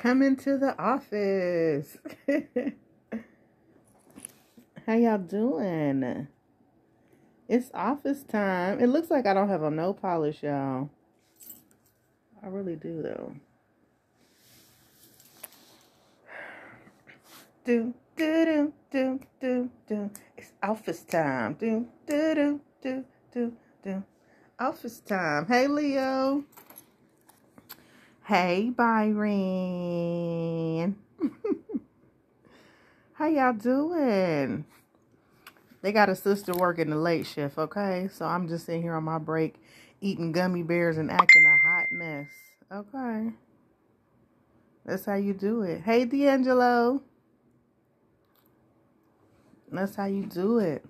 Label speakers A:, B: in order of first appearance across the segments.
A: coming into the office. How y'all doing? It's office time. It looks like I don't have a no polish, y'all. I really do, though. Do, do, do, do, do, do. It's office time. Do, do, do, do, do, do. Office time. Hey, Leo. Hey, Byron. How y'all doing? They got a sister working the late shift, okay? So I'm just sitting here on my break eating gummy bears and acting a hot mess. Okay. That's how you do it. Hey, D'Angelo. That's how you do it.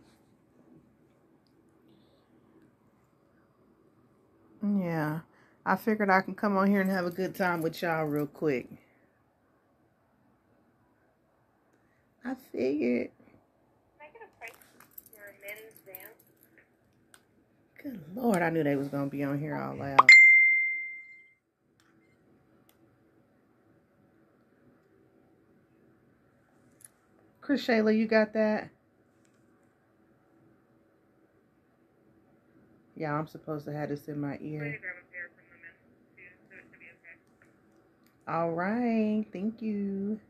A: Yeah. I figured I can come on here and have a good time with y'all real quick. I figured. Good Lord, I knew they was going to be on here all loud. Chris Shayla, you got that? Yeah, I'm supposed to have this in my ear. All right, thank you.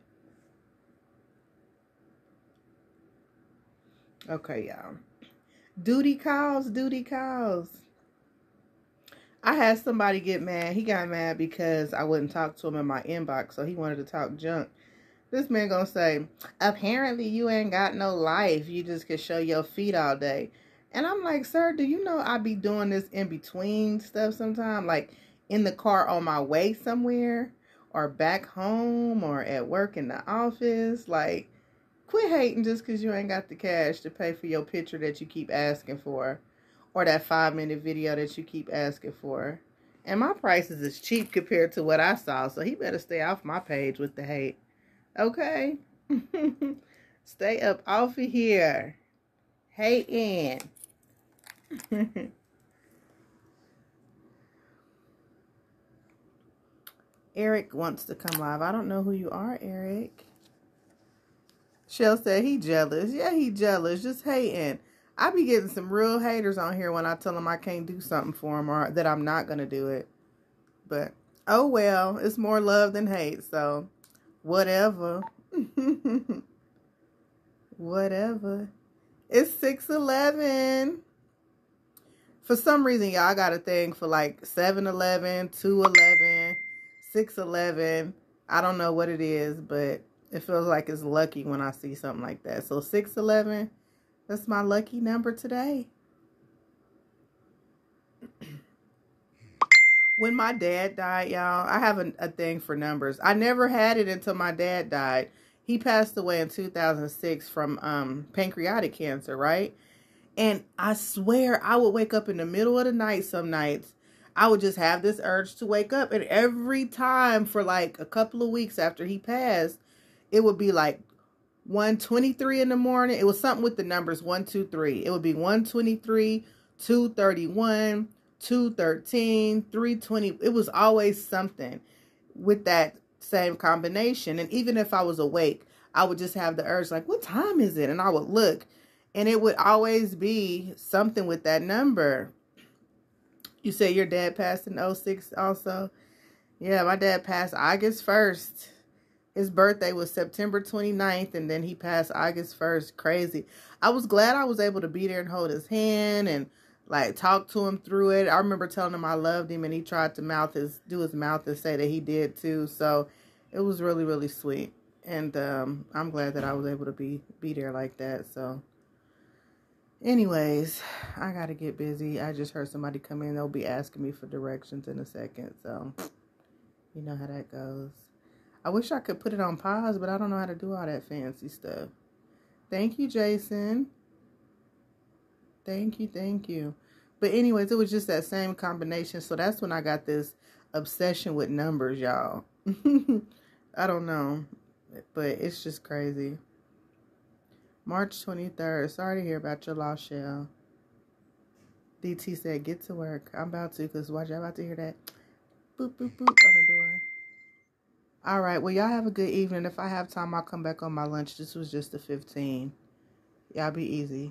A: Okay, y'all. Duty calls, duty calls. I had somebody get mad. He got mad because I wouldn't talk to him in my inbox, so he wanted to talk junk. This man gonna say, apparently you ain't got no life. You just can show your feet all day. And I'm like, sir, do you know I be doing this in between stuff sometime? Like in the car on my way somewhere or back home or at work in the office. Like, quit hating just because you ain't got the cash to pay for your picture that you keep asking for or that five minute video that you keep asking for. And my prices is cheap compared to what I saw, so he better stay off my page with the hate. Okay? stay up off of here. Hating. Eric wants to come live. I don't know who you are, Eric. Shell said he jealous. Yeah, he jealous. Just hating. I be getting some real haters on here when I tell them I can't do something for them or that I'm not going to do it. But, oh well. It's more love than hate. So, whatever. whatever. It's 611 for some reason, y'all got a thing for like 7-Eleven, 2-Eleven, 6-Eleven. I don't know what it is, but it feels like it's lucky when I see something like that. So 6-Eleven, that's my lucky number today. when my dad died, y'all, I have a, a thing for numbers. I never had it until my dad died. He passed away in 2006 from um, pancreatic cancer, right? And I swear I would wake up in the middle of the night some nights. I would just have this urge to wake up. And every time for like a couple of weeks after he passed, it would be like 123 in the morning. It was something with the numbers 123. It would be 123, 231, 213, 320. It was always something with that same combination. And even if I was awake, I would just have the urge like, what time is it? And I would look and it would always be something with that number. You say your dad passed in 06 also? Yeah, my dad passed August 1st. His birthday was September 29th, and then he passed August 1st. Crazy. I was glad I was able to be there and hold his hand and like talk to him through it. I remember telling him I loved him, and he tried to mouth his do his mouth and say that he did too. So it was really really sweet, and um, I'm glad that I was able to be be there like that. So Anyways, I gotta get busy. I just heard somebody come in. They'll be asking me for directions in a second. So, you know how that goes. I wish I could put it on pause, but I don't know how to do all that fancy stuff. Thank you, Jason. Thank you, thank you. But anyways, it was just that same combination. So that's when I got this obsession with numbers, y'all. I don't know. But it's just crazy. March 23rd. Sorry to hear about your loss, Shell. DT said, get to work. I'm about to, because watch, y'all about to hear that boop, boop, boop on the door. All right. Well, y'all have a good evening. If I have time, I'll come back on my lunch. This was just the 15. Y'all be easy.